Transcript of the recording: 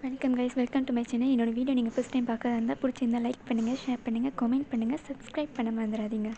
Welcome guys welcome to my channel என்னோட வீடியோ நீங்கள் ஃபஸ்ட் டைம் பார்க்கறதா இருந்தால் பிடிச்சிருந்தா லைக் பண்ணுங்கள் ஷேர் பண்ணுங்கள் கமெண்ட் பண்ணுங்கள் சப்ஸ்கிரைப் பண்ண மறந்துடாதீங்க